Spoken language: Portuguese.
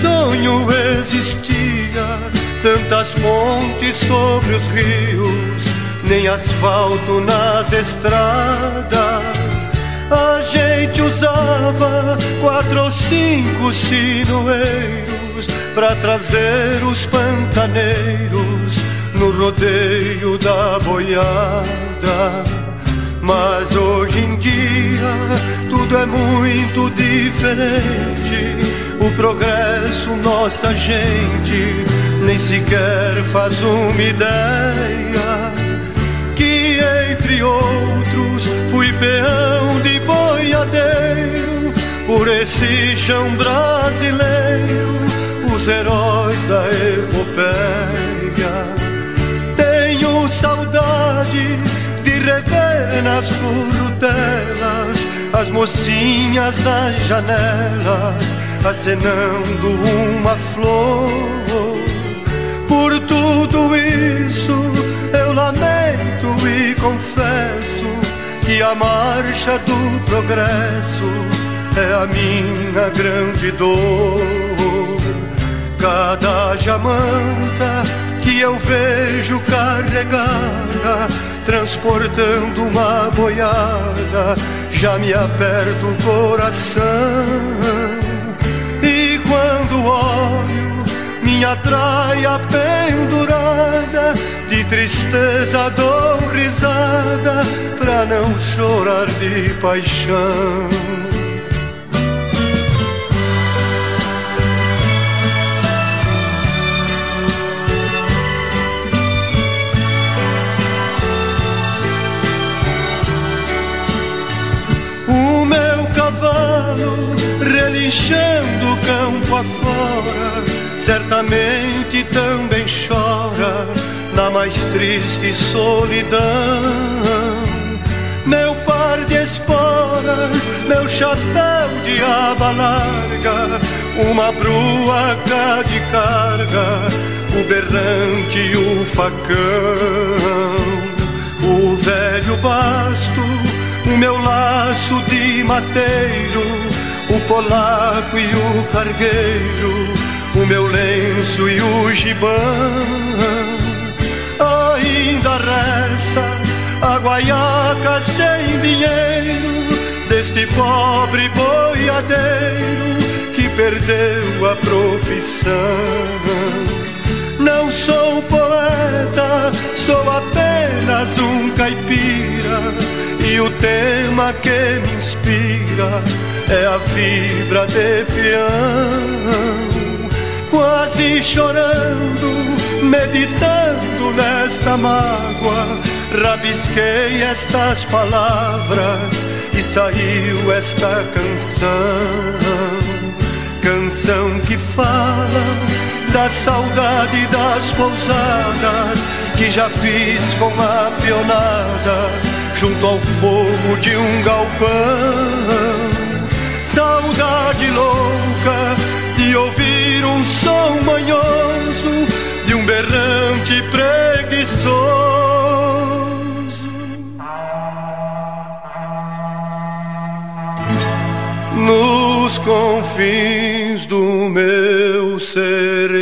sonho existia tantas pontes sobre os rios, nem asfalto nas estradas. A gente usava quatro ou cinco sinueiros para trazer os pantaneiros no rodeio da boiada. Mas hoje em dia tudo é muito diferente. O progresso, nossa gente, nem sequer faz uma ideia. Que entre outros fui peão de boiadeiro por esse chão brasileiro, os heróis da epopeia. Tenho saudade de rever nas frutelas as mocinhas nas janelas acenando uma flor. Por tudo isso eu lamento e confesso que a marcha do progresso é a minha grande dor. Cada jamanta que eu vejo carregada, transportando uma boiada, já me aperta o coração. Minha traia pendurada, de tristeza dou risada, pra não chorar de paixão. O meu cavalo relinchando campo afora, certamente também chora na mais triste solidão. Meu par de esporas, meu chapéu de aba larga, uma bruaca de carga, o berrante e o facão, o velho basto o meu laço de mateiro, o polaco e o cargueiro, o meu lenço e o gibão. Ainda resta a guaiaca sem dinheiro deste pobre boiadeiro que perdeu a profissão. Não sou poeta, sou apenas um caipira. E o tema que me inspira é a vibra de peão. Chorando, meditando nesta mágoa, rabisquei estas palavras e saiu esta canção. Canção que fala da saudade das pousadas que já fiz com a pionada junto ao fogo de um galpão. Confins do meu sertão.